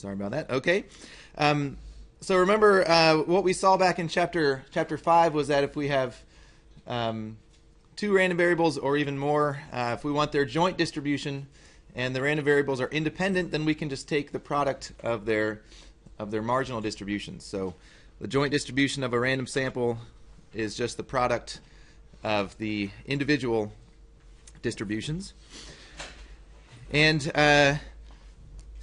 Sorry about that. Okay. Um, so remember uh, what we saw back in chapter chapter five was that if we have um, two random variables or even more, uh, if we want their joint distribution and the random variables are independent, then we can just take the product of their of their marginal distributions. So the joint distribution of a random sample is just the product of the individual distributions. And uh,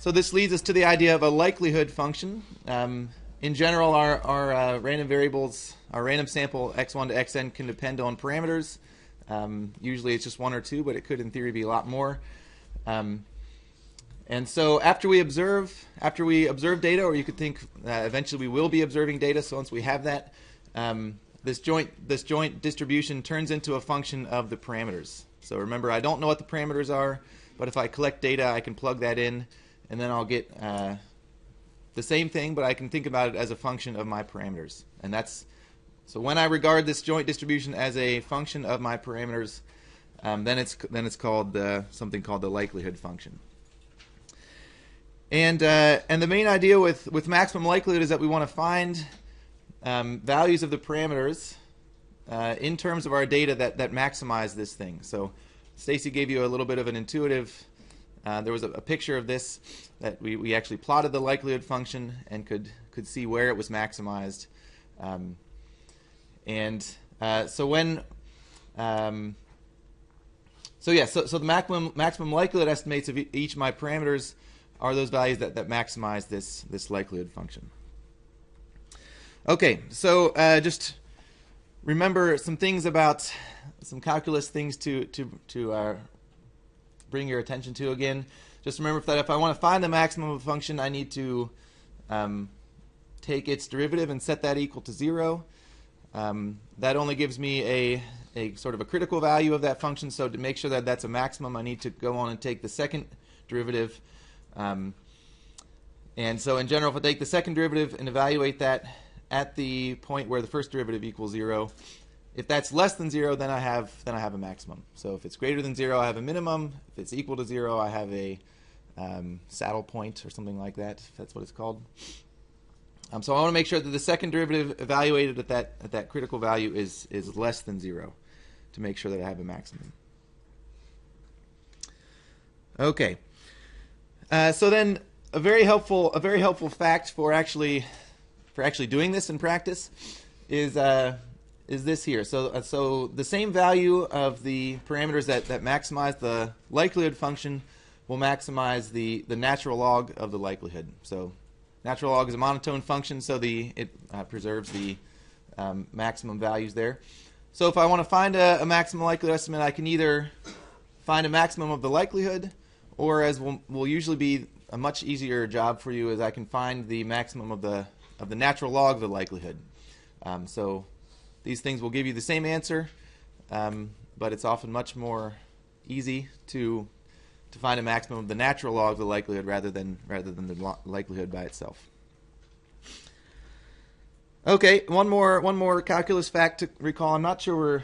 so this leads us to the idea of a likelihood function. Um, in general, our, our uh, random variables, our random sample x1 to xn can depend on parameters. Um, usually it's just one or two, but it could in theory be a lot more. Um, and so after we observe, after we observe data, or you could think uh, eventually we will be observing data. So once we have that, um, this joint this joint distribution turns into a function of the parameters. So remember, I don't know what the parameters are, but if I collect data, I can plug that in, and then I'll get uh, the same thing, but I can think about it as a function of my parameters. And that's so when I regard this joint distribution as a function of my parameters, um, then it's then it's called uh, something called the likelihood function. And uh, and the main idea with with maximum likelihood is that we want to find um, values of the parameters uh, in terms of our data that that maximize this thing. So Stacy gave you a little bit of an intuitive. Uh, there was a, a, picture of this that we, we actually plotted the likelihood function and could could see where it was maximized. Um, and uh, so when um, so yeah, so, so the maximum maximum likelihood estimates of each of my parameters are those values that, that maximize this, this likelihood function. Okay, so uh, just remember some things about some calculus things to, to, to uh, bring your attention to again. Just remember that if I want to find the maximum of a function, I need to um, take its derivative and set that equal to zero. Um, that only gives me a, a sort of a critical value of that function. So to make sure that that's a maximum, I need to go on and take the second derivative um, and so in general, if I take the second derivative and evaluate that at the point where the first derivative equals zero, if that's less than zero, then I have then I have a maximum. So if it's greater than zero, I have a minimum. If it's equal to zero, I have a um, saddle point or something like that. That's what it's called. Um, so I want to make sure that the second derivative evaluated at that at that critical value is is less than zero, to make sure that I have a maximum. Okay. Uh, so then, a very helpful a very helpful fact for actually for actually doing this in practice is uh, is this here. So uh, so the same value of the parameters that that maximize the likelihood function will maximize the the natural log of the likelihood. So natural log is a monotone function, so the it uh, preserves the um, maximum values there. So if I want to find a, a maximum likelihood estimate, I can either find a maximum of the likelihood or as will, will usually be a much easier job for you, is I can find the maximum of the of the natural log of the likelihood. Um, so these things will give you the same answer, um, but it's often much more easy to to find a maximum of the natural log of the likelihood rather than rather than the likelihood by itself. Okay, one more one more calculus fact to recall. I'm not sure we're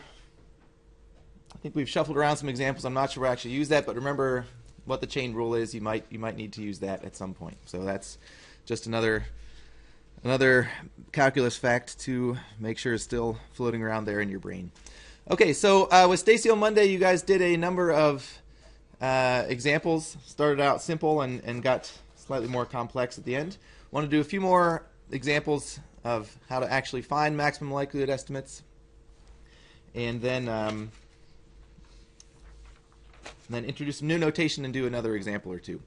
I think we've shuffled around some examples. I'm not sure we actually use that, but remember what the chain rule is, you might you might need to use that at some point. So that's just another another calculus fact to make sure is still floating around there in your brain. Okay, so uh, with Stacy on Monday, you guys did a number of uh, examples. Started out simple and, and got slightly more complex at the end. Want to do a few more examples of how to actually find maximum likelihood estimates, and then um, and then introduce some new notation and do another example or two.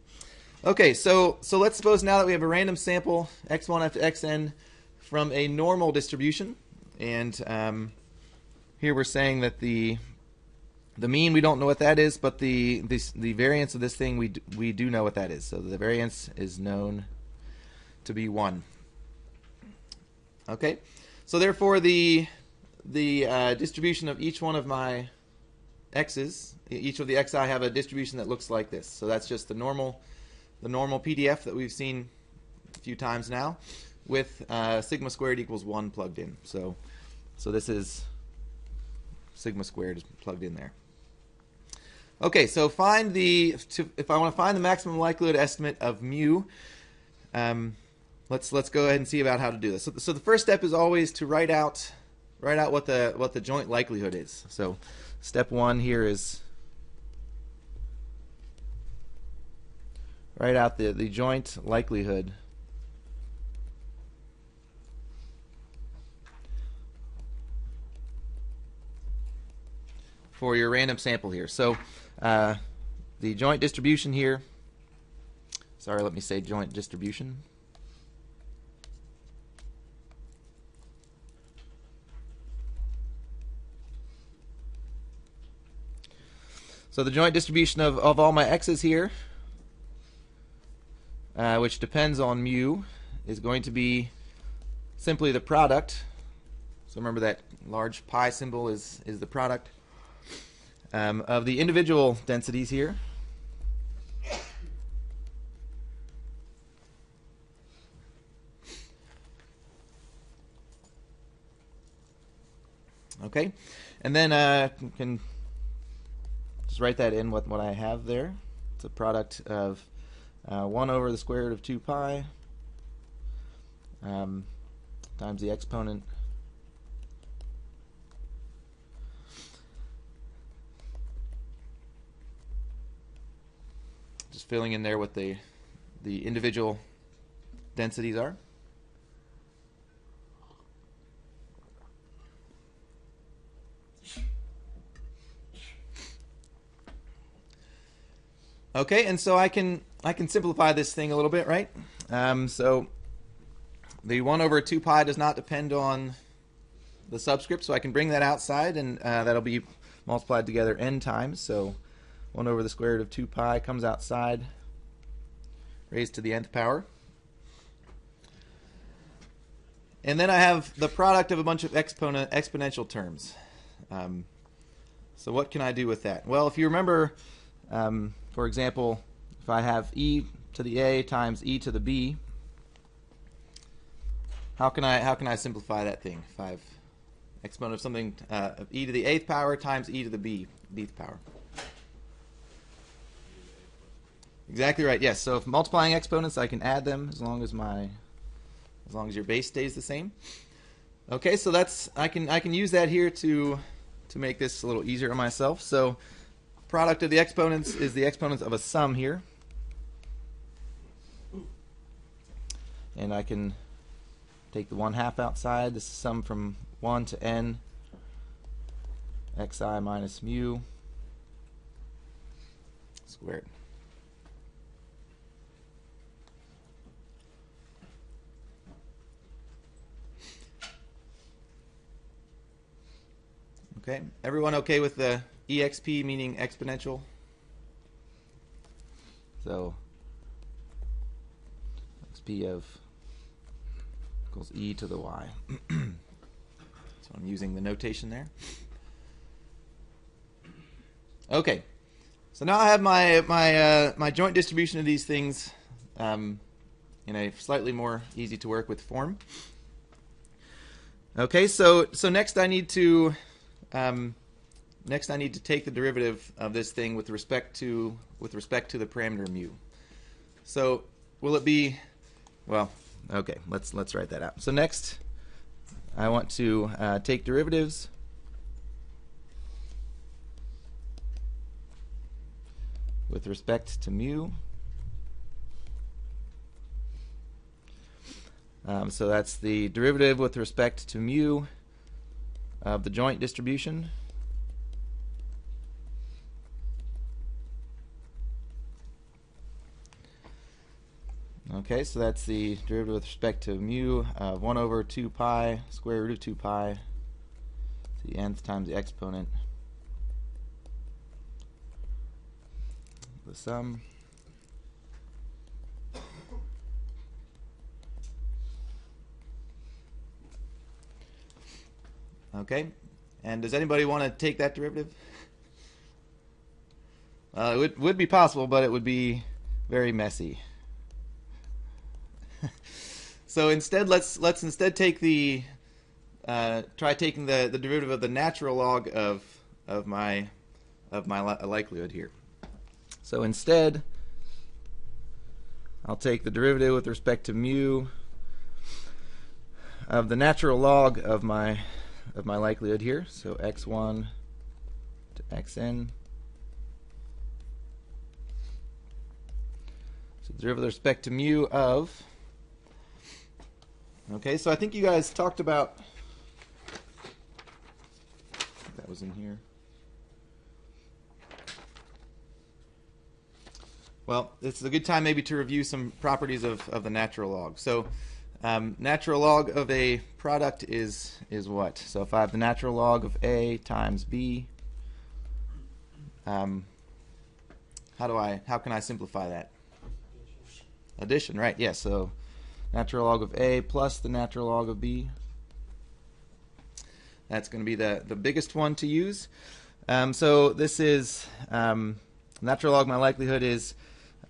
Okay, so so let's suppose now that we have a random sample x1 up to xn from a normal distribution, and um, here we're saying that the the mean we don't know what that is, but the the, the variance of this thing we we do know what that is. So the variance is known to be one. Okay, so therefore the the uh, distribution of each one of my x's each of the xi have a distribution that looks like this. So that's just the normal, the normal PDF that we've seen a few times now, with uh, sigma squared equals one plugged in. So, so this is sigma squared is plugged in there. Okay, so find the to, if I want to find the maximum likelihood estimate of mu, um, let's let's go ahead and see about how to do this. So, so the first step is always to write out write out what the what the joint likelihood is. So step one here is write out the, the joint likelihood for your random sample here. So uh, the joint distribution here, sorry, let me say joint distribution. So the joint distribution of, of all my x's here, uh, which depends on mu, is going to be simply the product. So remember that large pi symbol is, is the product um, of the individual densities here. Okay, and then uh, can just write that in what what I have there. It's a product of uh, one over the square root of two pi um, times the exponent just filling in there what the the individual densities are. Okay, and so I can I can simplify this thing a little bit, right? Um, so the 1 over 2 pi does not depend on the subscript, so I can bring that outside, and uh, that'll be multiplied together n times. So 1 over the square root of 2 pi comes outside, raised to the nth power. And then I have the product of a bunch of exponent, exponential terms. Um, so what can I do with that? Well, if you remember, um, for example, if I have e to the a times e to the b, how can I how can I simplify that thing? If I have exponent of something uh, of e to the eighth power times e to the b, bth power. Exactly right. Yes. So if multiplying exponents, I can add them as long as my as long as your base stays the same. Okay, so that's I can I can use that here to to make this a little easier on myself. So product of the exponents is the exponents of a sum here. And I can take the 1 half outside. This is sum from 1 to n xi minus mu squared. Okay, everyone okay with the exp meaning exponential? So xp of equals e to the y. so I'm using the notation there. Okay, so now I have my my uh, my joint distribution of these things um, in a slightly more easy to work with form. Okay, so so next I need to um, next, I need to take the derivative of this thing with respect to with respect to the parameter mu. So, will it be? Well, okay. Let's let's write that out. So next, I want to uh, take derivatives. With respect to mu. Um, so that's the derivative with respect to mu of the joint distribution. Okay, so that's the derivative with respect to mu of 1 over 2 pi square root of 2 pi the nth times the exponent. The sum. Okay, and does anybody want to take that derivative? Uh, it would, would be possible, but it would be very messy. So instead, let's let's instead take the uh, try taking the, the derivative of the natural log of of my of my li likelihood here. So instead, I'll take the derivative with respect to mu of the natural log of my of my likelihood here. So x1 to xn. So the derivative with respect to mu of. Okay, so I think you guys talked about. That was in here. Well, it's a good time maybe to review some properties of, of the natural log. So, um, natural log of a product is is what? So if I have the natural log of a times b, um, how do I how can I simplify that? Addition, right? Yes. Yeah, so natural log of a plus the natural log of b. That's going to be the the biggest one to use. Um, so this is um, natural log. My likelihood is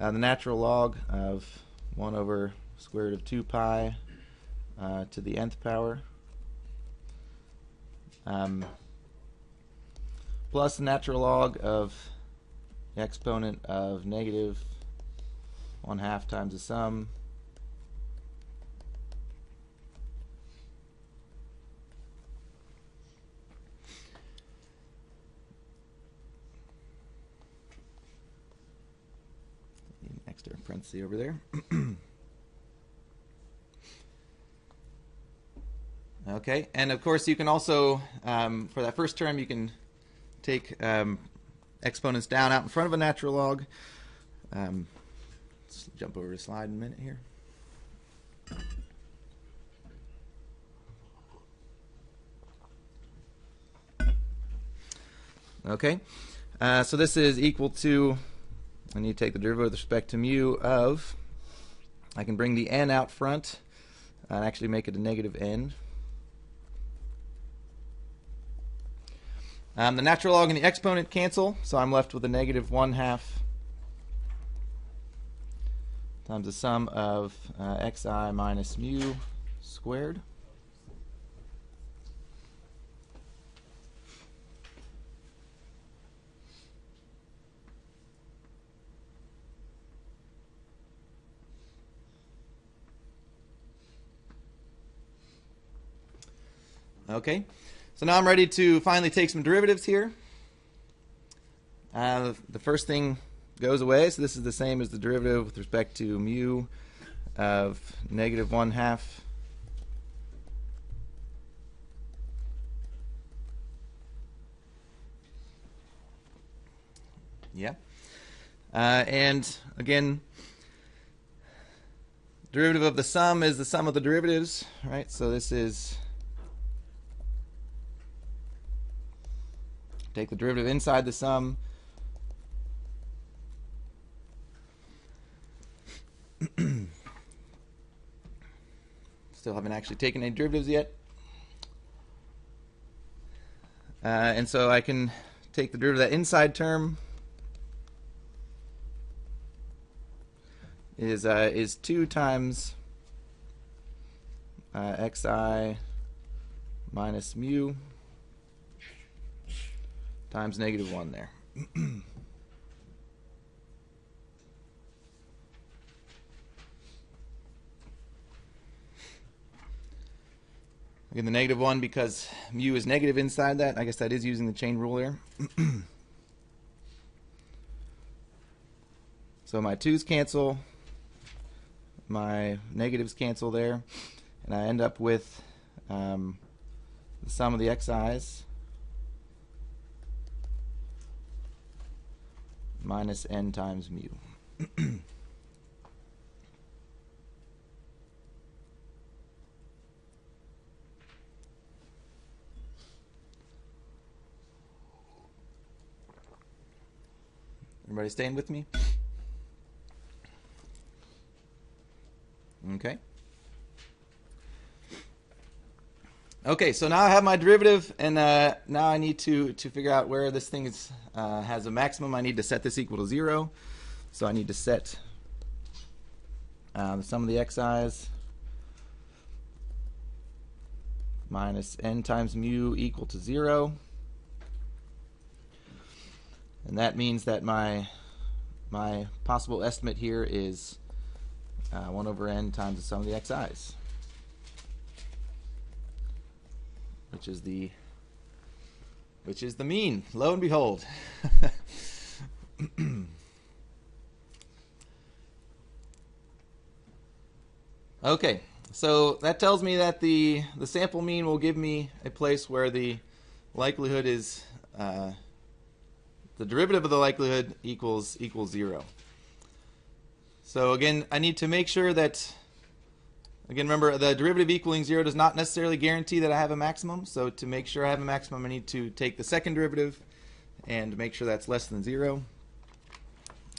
uh, the natural log of 1 over square root of 2 pi uh, to the nth power um, plus the natural log of the exponent of negative 1 half times the sum extra parenthesis over there. okay, and of course you can also, um, for that first term, you can take um, exponents down out in front of a natural log. Um, let's jump over to slide in a minute here. Okay, uh, so this is equal to I need to take the derivative with respect to mu of, I can bring the n out front and actually make it a negative n. Um, the natural log and the exponent cancel, so I'm left with a negative 1 half times the sum of uh, xi minus mu squared. Okay, so now I'm ready to finally take some derivatives here. Uh, the first thing goes away, so this is the same as the derivative with respect to mu of negative 1 half Yeah. Uh, and again, derivative of the sum is the sum of the derivatives, right? So this is Take the derivative inside the sum. Still haven't actually taken any derivatives yet. Uh, and so I can take the derivative of that inside term is uh, is 2 times uh, xi minus mu times negative 1 there. Again, the negative 1 because mu is negative inside that. I guess that is using the chain rule there. so my 2's cancel, my negatives cancel there, and I end up with um, the sum of the xi's minus n times mu. Everybody staying with me? Okay. Okay, so now I have my derivative, and uh, now I need to, to figure out where this thing is, uh, has a maximum. I need to set this equal to 0. So I need to set the sum of the xi's minus n times mu equal to 0. And that means that my, my possible estimate here is uh, 1 over n times the sum of the xi's, which is the which is the mean. Lo and behold. okay, so that tells me that the the sample mean will give me a place where the likelihood is uh, the derivative of the likelihood equals equals zero. So again, I need to make sure that again remember the derivative equaling zero does not necessarily guarantee that I have a maximum. So to make sure I have a maximum, I need to take the second derivative and make sure that's less than zero.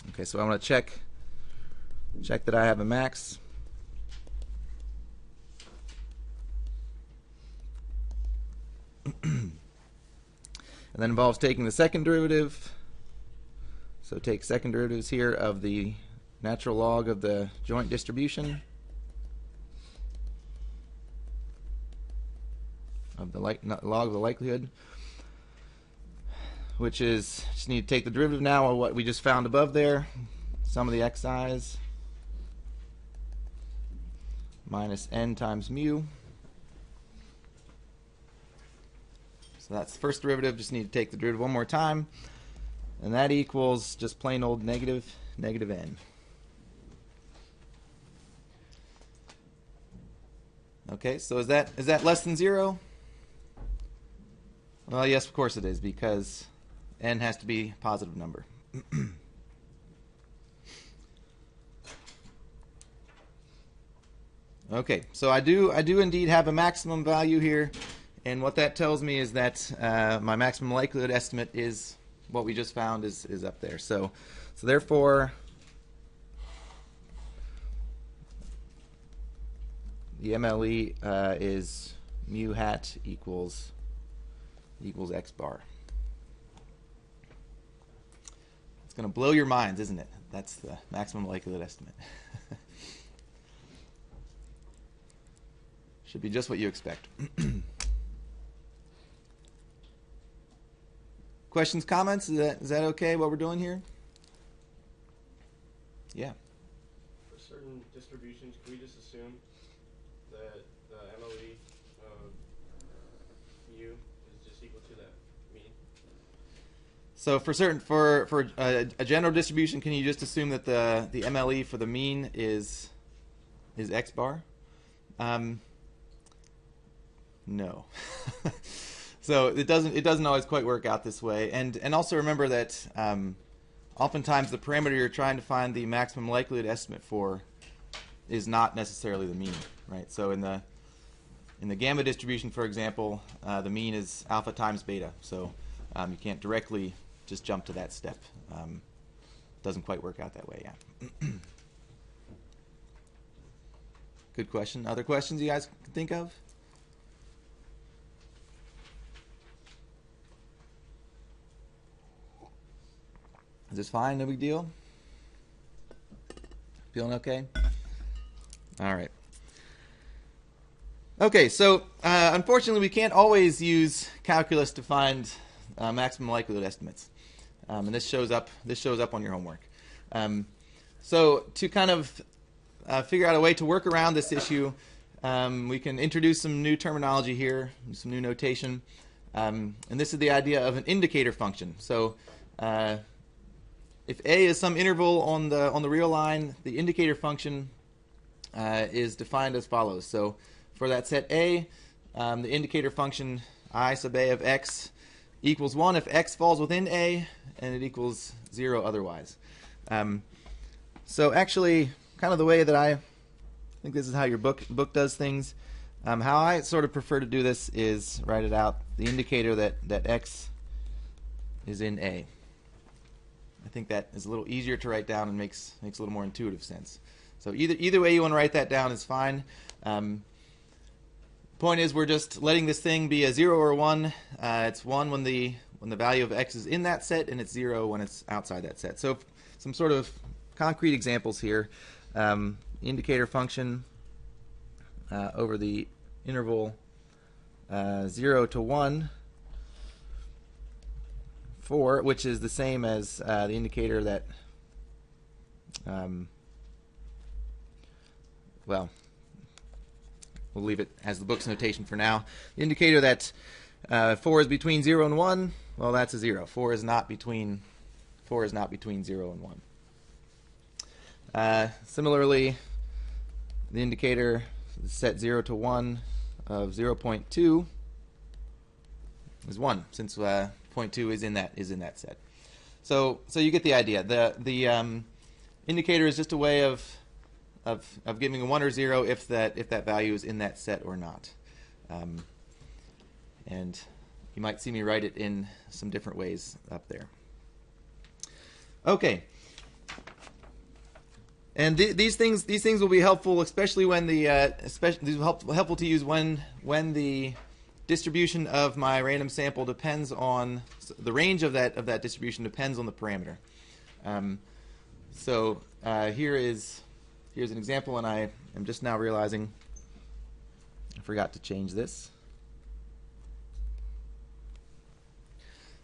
Okay, so I want to check check that I have a max. and that involves taking the second derivative. So take second derivatives here of the natural log of the joint distribution of the like, log of the likelihood, which is just need to take the derivative now of what we just found above there, sum of the xi's minus n times mu. So that's the first derivative. Just need to take the derivative one more time. And that equals just plain old negative, negative n. Okay, so is that is that less than zero? Well, yes, of course it is, because n has to be a positive number. okay, so I do I do indeed have a maximum value here. And what that tells me is that uh, my maximum likelihood estimate is what we just found is, is up there. So, so therefore, the MLE uh, is mu hat equals equals x bar. It's going to blow your minds, isn't it? That's the maximum likelihood estimate. Should be just what you expect. Questions, comments? Is that, is that okay what we're doing here? Yeah. For certain distributions, can we just assume that the MLE of mu is just equal to that mean? So for certain for for a, a general distribution, can you just assume that the the MLE for the mean is is x bar? Um, no. so it doesn't it doesn't always quite work out this way. And and also remember that um, oftentimes the parameter you're trying to find the maximum likelihood estimate for is not necessarily the mean, right? So in the in the gamma distribution, for example, uh, the mean is alpha times beta. So um, you can't directly just jump to that step. Um, doesn't quite work out that way, yeah. Good question. Other questions you guys can think of? Is this fine? No big deal? Feeling okay? All right. Okay, so uh, unfortunately, we can't always use calculus to find uh, maximum likelihood estimates, um, and this shows up. This shows up on your homework. Um, so to kind of uh, figure out a way to work around this issue, um, we can introduce some new terminology here, some new notation, um, and this is the idea of an indicator function. So uh, if a is some interval on the on the real line, the indicator function uh, is defined as follows. So for that set A, um, the indicator function i sub a of x equals 1 if x falls within a, and it equals 0 otherwise. Um, so actually, kind of the way that I think this is how your book book does things. Um, how I sort of prefer to do this is write it out the indicator that that x is in a. I think that is a little easier to write down and makes makes a little more intuitive sense. So either either way you want to write that down is fine. Um, point is we're just letting this thing be a zero or a one. Uh, it's one when the when the value of x is in that set, and it's zero when it's outside that set. So some sort of concrete examples here. Um, indicator function uh, over the interval uh, 0 to 1 4, which is the same as uh, the indicator that um, well, we'll leave it as the book's notation for now. The indicator that uh, 4 is between 0 and 1, well, that's a 0. 4 is not between 4 is not between 0 and 1. Uh, similarly, the indicator set 0 to 1 of 0.2 is 1, since uh, 0.2 is in that is in that set. So so you get the idea. The the um, indicator is just a way of of of giving a 1 or 0 if that if that value is in that set or not. Um, and you might see me write it in some different ways up there. Okay. And th- these things these things will be helpful, especially when the uh, especially these help, helpful to use when when the distribution of my random sample depends on the range of that of that distribution depends on the parameter. Um, so uh, here is here's an example, and I am just now realizing I forgot to change this.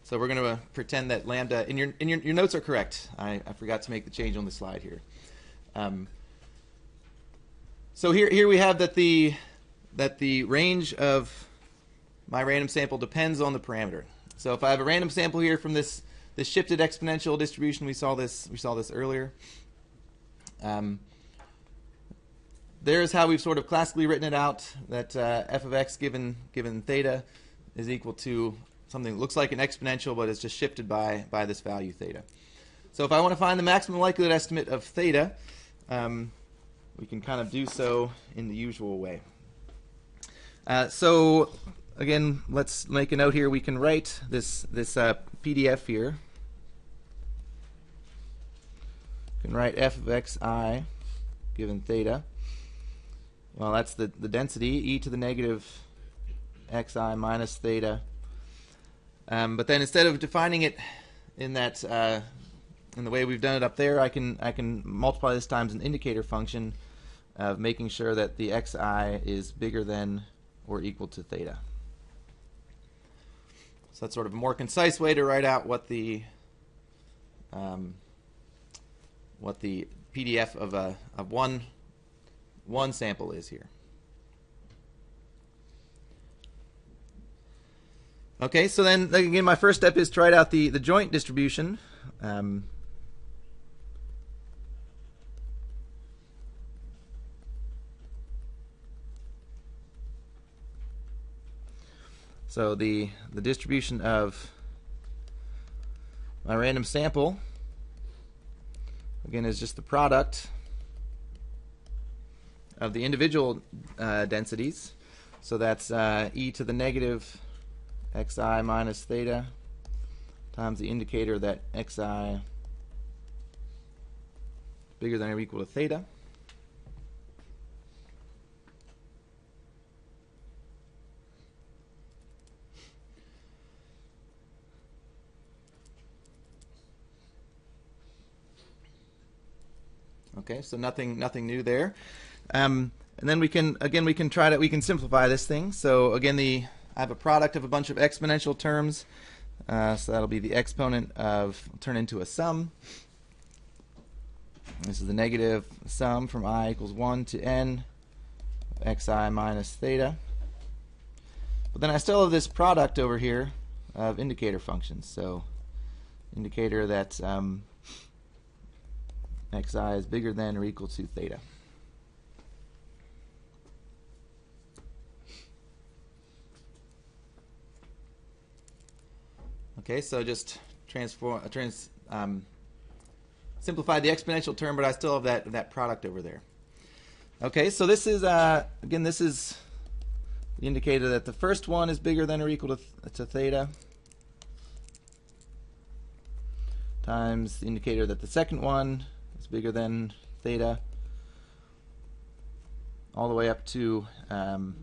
So we're going to uh, pretend that lambda, and your, and your, your notes are correct. I, I forgot to make the change on the slide here. Um, so here, here we have that the that the range of my random sample depends on the parameter. So if I have a random sample here from this this shifted exponential distribution, we saw this we saw this earlier. Um, there's how we've sort of classically written it out that uh, f of x given given theta is equal to something that looks like an exponential, but is just shifted by by this value theta. So if I want to find the maximum likelihood estimate of theta, um, we can kind of do so in the usual way. Uh, so again, let's make a note here. We can write this this uh, PDF here. We can write f of xi given theta. Well, that's the, the density, e to the negative xi minus theta. Um, but then instead of defining it in that uh, in the way we've done it up there, I can I can multiply this times an indicator function of making sure that the xi is bigger than or equal to theta. So that's sort of a more concise way to write out what the um, what the PDF of a of one one sample is here. Okay, so then again, my first step is to write out the, the joint distribution. Um, so the the distribution of my random sample again is just the product of the individual uh, densities. So that's uh, e to the negative xi minus theta times the indicator that xi bigger than or equal to theta. Okay, so nothing nothing new there. Um, and then we can again we can try to we can simplify this thing. So again the I have a product of a bunch of exponential terms. Uh, so that'll be the exponent of turn into a sum. This is the negative sum from i equals 1 to n xi minus theta. But then I still have this product over here of indicator functions. So indicator that um, xi is bigger than or equal to theta. Okay, so just transform, uh, trans, um, simplify the exponential term, but I still have that that product over there. Okay, so this is uh, again this is the indicator that the first one is bigger than or equal to, th- to theta times the indicator that the second one is bigger than theta all the way up to um,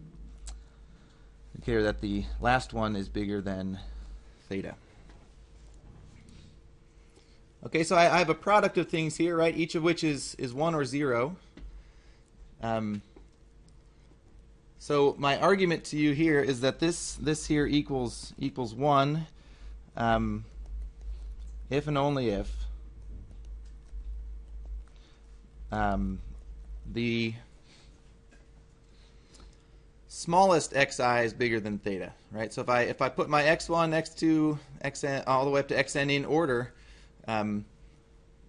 indicator that the last one is bigger than theta. Okay, so I, I, have a product of things here, right? Each of which is is one or zero. Um, so my argument to you here is that this this here equals equals one, um, if and only if um, the smallest xi is bigger than theta, right? So if I if I put my x1, x2, xn all the way up to xn in order, um,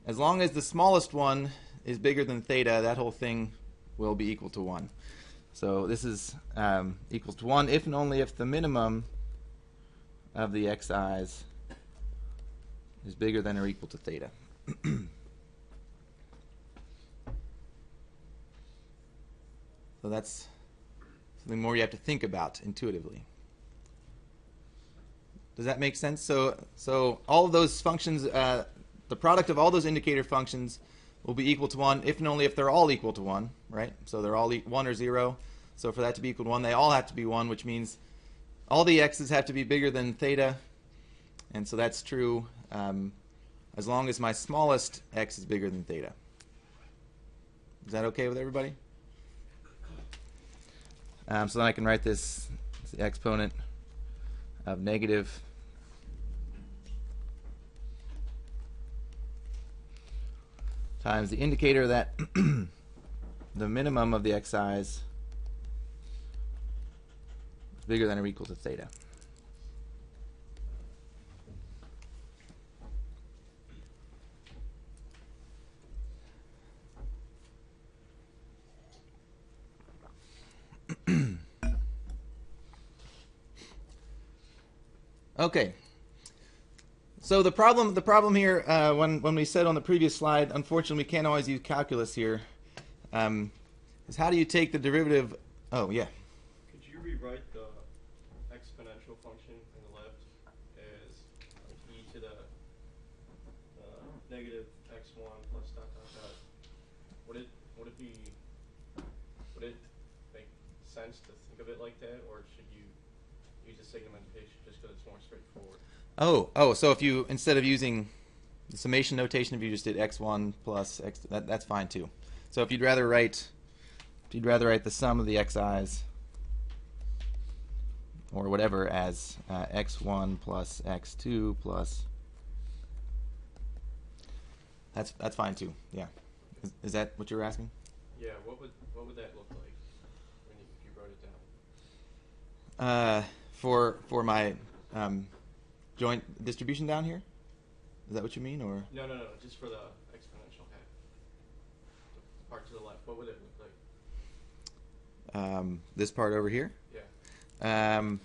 as long as the smallest one is bigger than theta, that whole thing will be equal to one. So this is um, equals to one if and only if the minimum of the xi's is bigger than or equal to theta. so that's something more you have to think about intuitively. Does that make sense? So, so all of those functions, uh, the product of all those indicator functions will be equal to 1 if and only if they're all equal to 1, right? So they're all e- 1 or 0. So for that to be equal to 1, they all have to be 1, which means all the x's have to be bigger than theta. And so that's true um, as long as my smallest x is bigger than theta. Is that okay with everybody? Um, so then I can write this as the exponent of negative times the indicator that the minimum of the xi's is bigger than or equal to theta. Okay. So the problem, the problem here, uh, when when we said on the previous slide, unfortunately, we can't always use calculus here. Um, is how do you take the derivative? Oh yeah. Could you rewrite the exponential function on the left as like e to the uh, negative x1 plus dot dot dot? Would it would it be would it make sense to think of it like that, or should you use a segmentation just because it's more straightforward? Oh, oh. So if you instead of using the summation notation, if you just did x1 plus x, that, that's fine too. So if you'd rather write, if you'd rather write the sum of the xi's or whatever as uh, x1 plus x2 plus, that's that's fine too. Yeah. Is, is that what you were asking? Yeah. What would what would that look like when you, if you wrote it down? Uh, for for my um, joint distribution down here. Is that what you mean, or? No, no, no. Just for the exponential half. The part to the left. What would it look like? um, this part over here. Yeah. Um,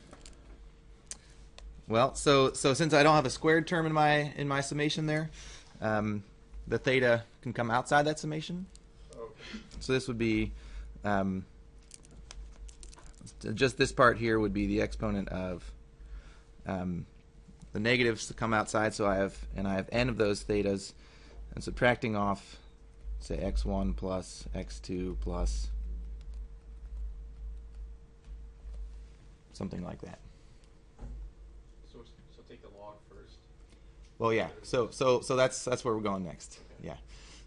well, so so since I don't have a squared term in my in my summation there, um, the theta can come outside that summation. Okay. So this would be um, just this part here would be the exponent of um, the negatives to come outside. So I have and I have n of those thetas, and subtracting off say x1 plus x2 plus something like that. So so take the log first. Well, yeah. So so so that's that's where we're going next. Yeah.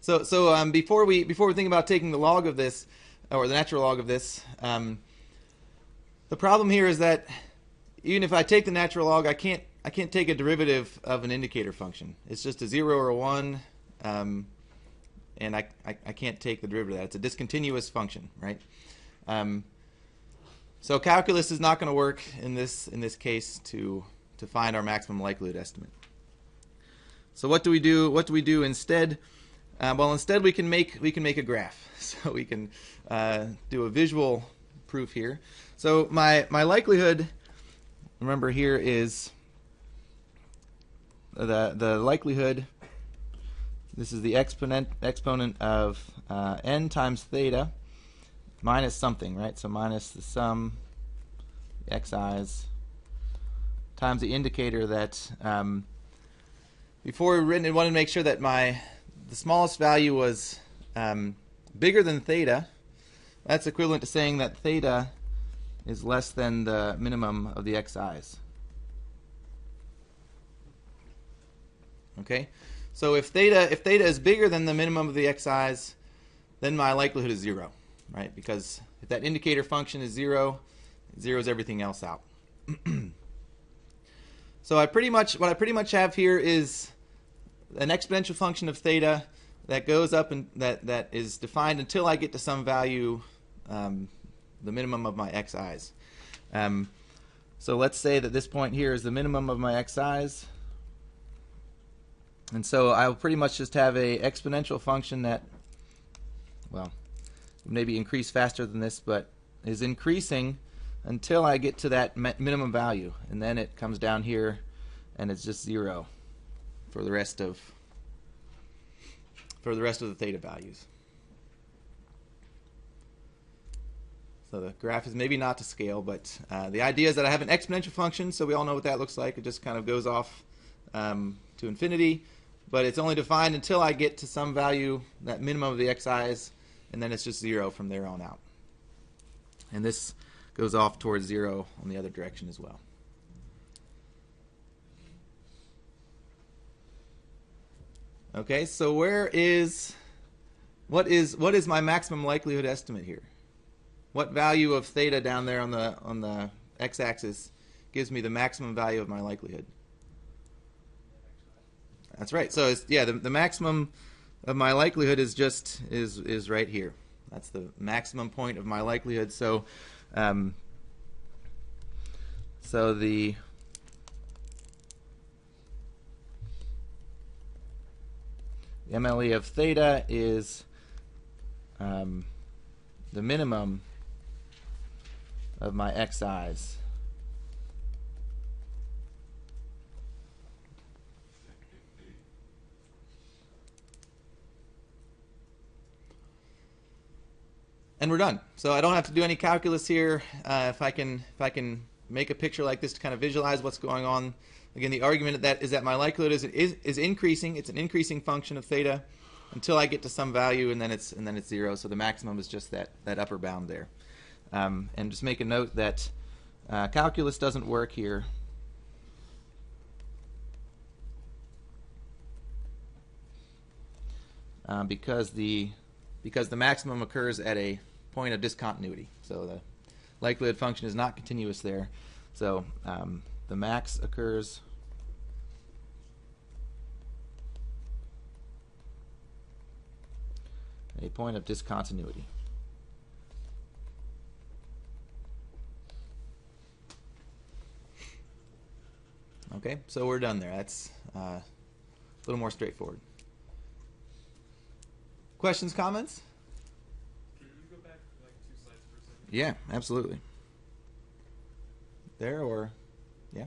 So so um, before we before we think about taking the log of this or the natural log of this, um, the problem here is that even if I take the natural log, I can't I can't take a derivative of an indicator function. It's just a zero or a one, um, and I, I I can't take the derivative of that. It's a discontinuous function, right? Um, so calculus is not going to work in this in this case to to find our maximum likelihood estimate. So what do we do? What do we do instead? Uh, well, instead we can make we can make a graph. So we can uh, do a visual proof here. So my my likelihood, remember here is the the likelihood. This is the exponent exponent of uh, n times theta minus something, right? So minus the sum xi's times the indicator that um, before we written, I wanted to make sure that my the smallest value was um, bigger than theta. That's equivalent to saying that theta is less than the minimum of the xi's. Okay, so if theta if theta is bigger than the minimum of the xi's, then my likelihood is zero, right? Because if that indicator function is zero, it zeroes everything else out. So I pretty much what I pretty much have here is an exponential function of theta that goes up and that that is defined until I get to some value um, the minimum of my xi's. Um, so let's say that this point here is the minimum of my xi's. And so I'll pretty much just have a exponential function that, well, maybe increase faster than this, but is increasing until I get to that minimum value. And then it comes down here and it's just zero for the rest of for the rest of the theta values. So the graph is maybe not to scale, but uh, the idea is that I have an exponential function, so we all know what that looks like. It just kind of goes off um, to infinity, but it's only defined until I get to some value, that minimum of the xi's, and then it's just zero from there on out. And this goes off towards zero on the other direction as well. Okay, so where is what is what is my maximum likelihood estimate here? What value of theta down there on the on the x-axis gives me the maximum value of my likelihood? That's right. So yeah, the, the maximum of my likelihood is just is is right here. That's the maximum point of my likelihood. So um, so the The MLE of theta is um, the minimum of my xi's. And we're done. So I don't have to do any calculus here. Uh, if I can, if I can make a picture like this to kind of visualize what's going on Again, the argument that is that my likelihood is, is, is increasing. It's an increasing function of theta until I get to some value, and then it's and then it's zero. So the maximum is just that that upper bound there. Um, and just make a note that uh, calculus doesn't work here. Uh, because the because the maximum occurs at a point of discontinuity. So the likelihood function is not continuous there. So um, the max occurs a point of discontinuity. Okay, so we're done there. That's uh, a little more straightforward. Questions, comments? Yeah, absolutely. There or yeah.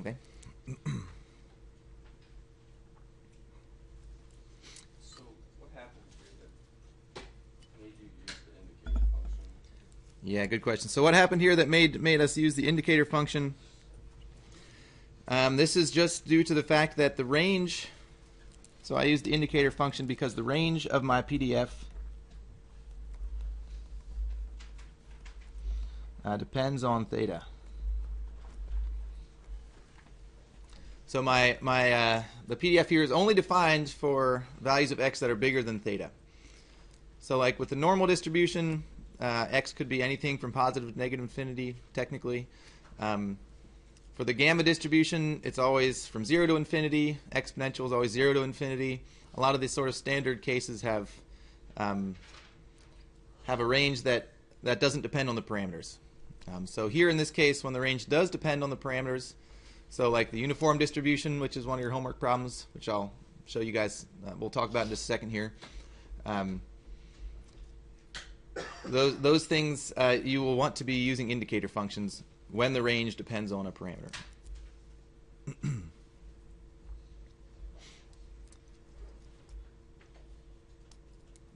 Okay. so what happened here that made you use the indicator function? Yeah, good question. So what happened here that made made us use the indicator function? Um, this is just due to the fact that the range. So I used the indicator function because the range of my PDF uh, depends on theta. So my my uh, the PDF here is only defined for values of x that are bigger than theta. So like with the normal distribution, uh, x could be anything from positive to negative infinity, technically. Um, for the gamma distribution, it's always from 0 to infinity. Exponential is always 0 to infinity. A lot of these sort of standard cases have um, have a range that, that doesn't depend on the parameters. Um, so here in this case, when the range does depend on the parameters, so like the uniform distribution, which is one of your homework problems, which I'll show you guys, uh, we'll talk about in just a second here. Um, those, those things uh, you will want to be using indicator functions when the range depends on a parameter.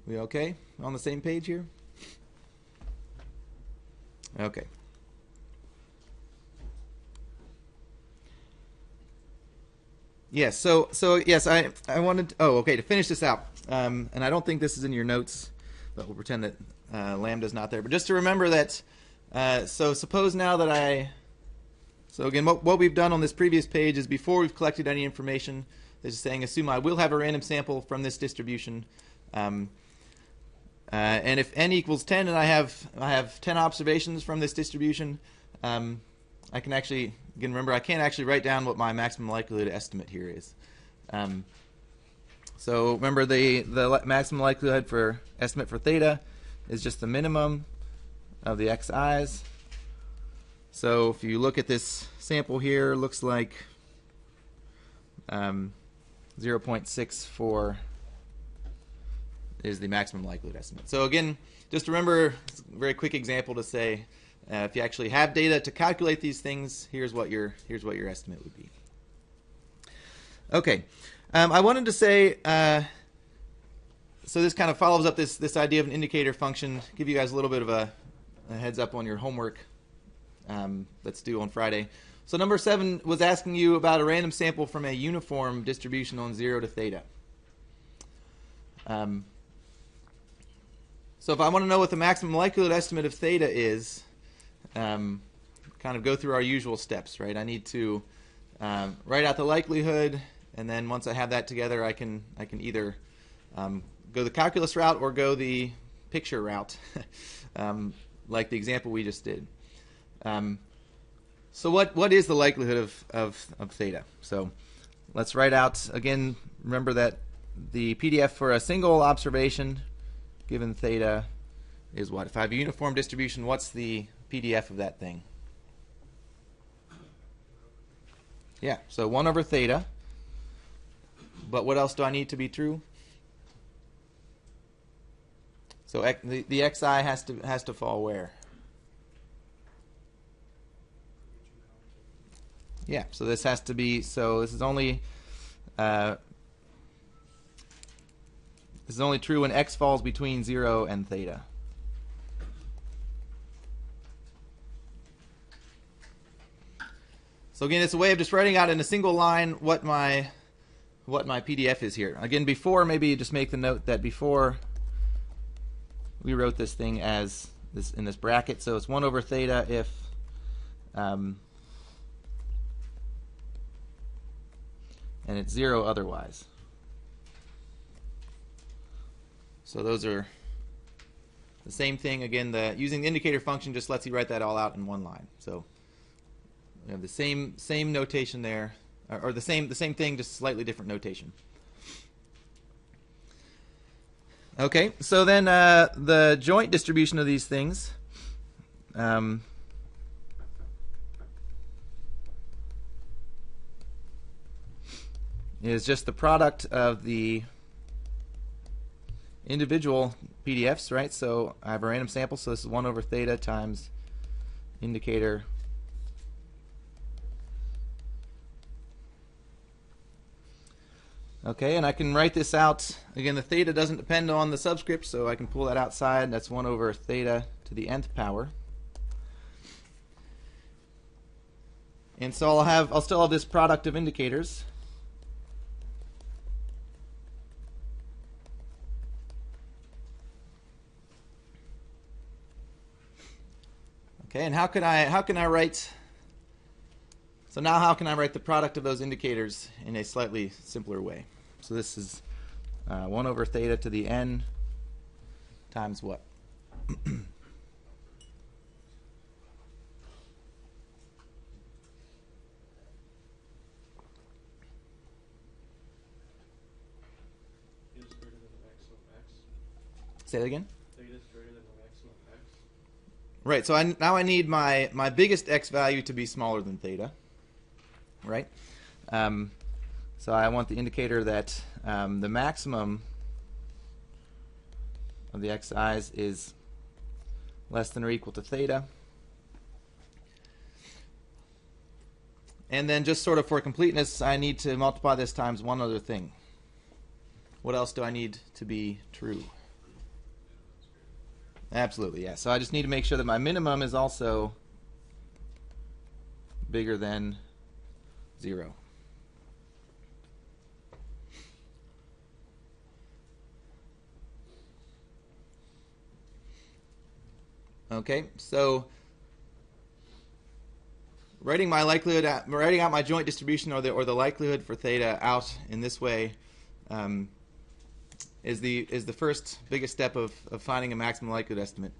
we okay? On the same page here? Okay. Yes. So so yes, I I wanted. oh, okay. To finish this out, um, and I don't think this is in your notes, but we'll pretend that uh, lambda's not there. But just to remember that. Uh, so suppose now that I. So again, what what we've done on this previous page is before we've collected any information, this is saying assume I will have a random sample from this distribution. Um, uh, and if n equals 10 and I have I have 10 observations from this distribution, um, I can actually Again, remember, I can't actually write down what my maximum likelihood estimate here is. Um, So remember the the maximum likelihood for estimate for theta is just the minimum of the xi's. So if you look at this sample here, looks like um, 0.64 is the maximum likelihood estimate. So again, just remember, a very quick example to say, uh, if you actually have data to calculate these things, here's what your here's what your estimate would be. Okay, um, I wanted to say, uh, so this kind of follows up this this idea of an indicator function. Give you guys a little bit of a, a heads up on your homework um, that's due on Friday. So number seven was asking you about a random sample from a uniform distribution on zero to theta. Um, so if I want to know what the maximum likelihood estimate of theta is, um, kind of go through our usual steps, right? I need to um, write out the likelihood, and then once I have that together, I can I can either um, go the calculus route or go the picture route, um, like the example we just did. Um, so what what is the likelihood of, of, of theta? So let's write out again. Remember that the PDF for a single observation given theta is what? If I have a uniform distribution, what's the PDF of that thing? Yeah, so 1 over theta. But what else do I need to be true? So the, the xi has to has to fall where? Yeah, so this has to be, so this is only, uh, this is only true when x falls between 0 and theta. So again, it's a way of just writing out in a single line what my what my PDF is here. Again, before maybe just make the note that before we wrote this thing as this in this bracket, so it's one over theta if um, and it's zero otherwise. So those are the same thing. Again, the using the indicator function just lets you write that all out in one line. So we have the same same notation there, or, or the same the same thing, just slightly different notation. Okay, so then uh, the joint distribution of these things. Um, is just the product of the individual PDFs, right? So I have a random sample, so this is 1 over theta times indicator Okay, and I can write this out. Again, the theta doesn't depend on the subscript, so I can pull that outside. That's 1 over theta to the nth power. And so I'll have I'll still have this product of indicators. Okay, and how can I how can I write so now how can I write the product of those indicators in a slightly simpler way? So this is uh, 1 over theta to the n times what? Say that again? Theta is greater than the maximum. Right. So I, now I need my my biggest x value to be smaller than theta. Right. Um, so I want the indicator that um, the maximum of the xi's is less than or equal to theta. And then just sort of for completeness, I need to multiply this times one other thing. What else do I need to be true? Absolutely, yeah. So I just need to make sure that my minimum is also bigger than zero. Okay, so writing my likelihood, out, writing out my joint distribution or the or the likelihood for theta out in this way um, is the is the first biggest step of, of finding a maximum likelihood estimate.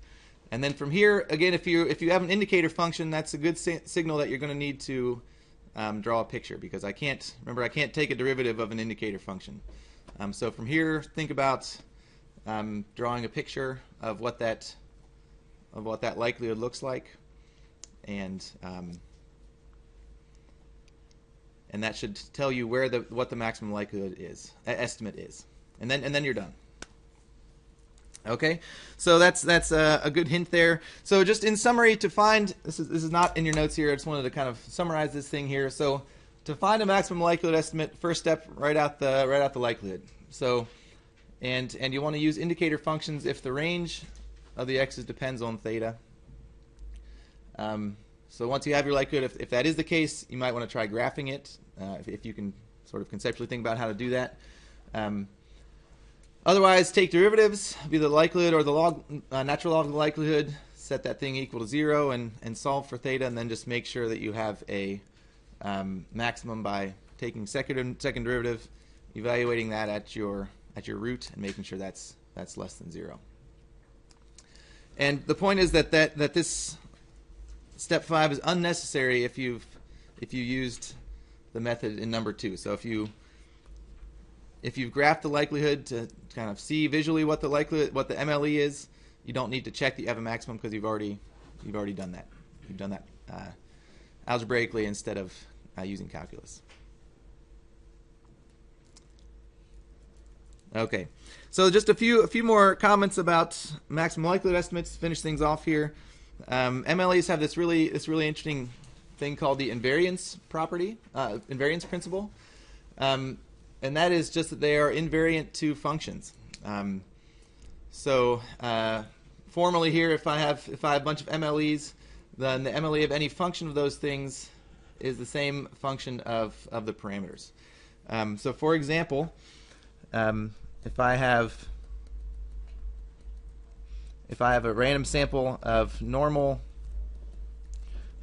And then from here, again, if you if you have an indicator function, that's a good si- signal that you're going to need to um, draw a picture because I can't remember I can't take a derivative of an indicator function. Um, so from here, think about um, drawing a picture of what that of what that likelihood looks like, and um, and that should tell you where the what the maximum likelihood is estimate is, and then and then you're done. Okay, so that's that's a, a, good hint there. So just in summary, to find this is this is not in your notes here. I just wanted to kind of summarize this thing here. So to find a maximum likelihood estimate, first step, write out the write out the likelihood. So and and you want to use indicator functions if the range of the x's depends on theta. Um, so once you have your likelihood, if, if that is the case, you might want to try graphing it uh, if, if, you can sort of conceptually think about how to do that. Um, otherwise, take derivatives, be the likelihood or the log, uh, natural log of the likelihood, set that thing equal to zero, and, and solve for theta, and then just make sure that you have a um, maximum by taking second second derivative, evaluating that at your at your root, and making sure that's that's less than zero. And the point is that, that, that this step five is unnecessary if you've if you used the method in number two. So if you if you've graphed the likelihood to kind of see visually what the likelihood what the MLE is, you don't need to check that you have a maximum because you've already you've already done that. You've done that uh, algebraically instead of uh, using calculus. Okay, so just a few a few more comments about maximum likelihood estimates to finish things off here. Um, MLEs have this really this really interesting thing called the invariance property, uh, invariance principle, um, and that is just that they are invariant to functions. Um, so uh, formally here, if I have if I have a bunch of MLEs, then the MLE of any function of those things is the same function of of the parameters. Um, so for example. Um, if I have if I have a random sample of normal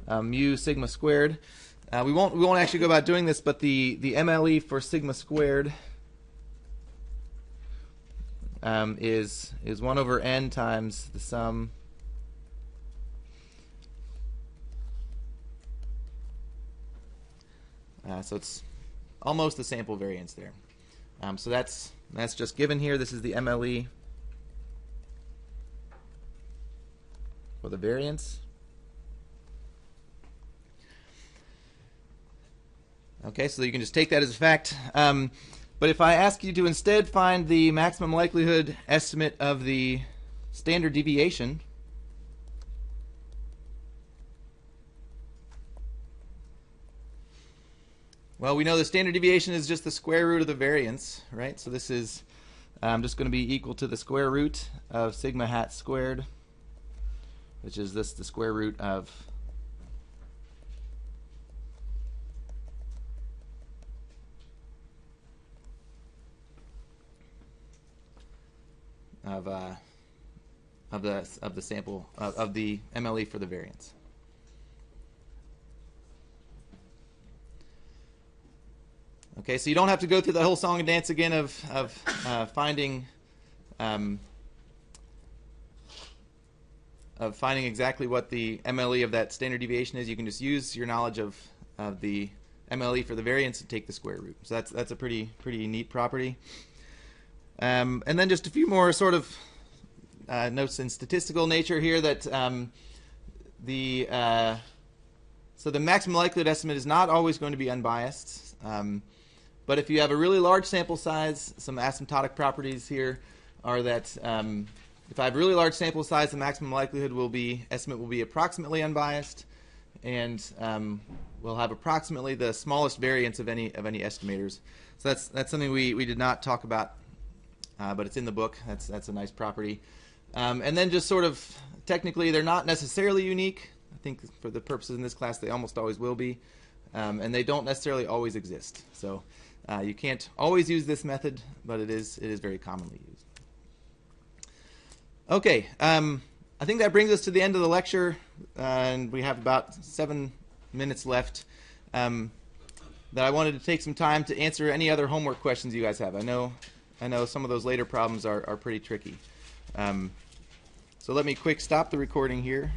um, mu sigma squared, uh, we won't we won't actually go about doing this, but the the MLE for sigma squared um, is is one over n times the sum. Uh, so it's almost the sample variance there. Um, so that's that's just given here. This is the MLE for the variance. Okay, so you can just take that as a fact. Um, but if I ask you to instead find the maximum likelihood estimate of the standard deviation, Well, we know the standard deviation is just the square root of the variance, right? So this is um, just going to be equal to the square root of sigma hat squared, which is this the square root of of uh, of the of the sample of the MLE for the variance. Okay, so you don't have to go through the whole song and dance again of, of uh, finding um, of finding exactly what the MLE of that standard deviation is. You can just use your knowledge of, of the MLE for the variance and take the square root. So that's that's a pretty pretty neat property. Um, and then just a few more sort of uh, notes in statistical nature here that um, the uh, so the maximum likelihood estimate is not always going to be unbiased. Um, but if you have a really large sample size, some asymptotic properties here are that um, if I have a really large sample size, the maximum likelihood will be estimate will be approximately unbiased, and um, we'll have approximately the smallest variance of any of any estimators. So that's that's something we, we did not talk about, uh, but it's in the book. That's that's a nice property. Um, and then just sort of technically, they're not necessarily unique. I think for the purposes in this class, they almost always will be, um, and they don't necessarily always exist. So. Uh, you can't always use this method, but it is it is very commonly used. Okay, um, I think that brings us to the end of the lecture, uh, and we have about seven minutes left. Um, that I wanted to take some time to answer any other homework questions you guys have. I know, I know some of those later problems are, are pretty tricky. Um, so let me quick stop the recording here.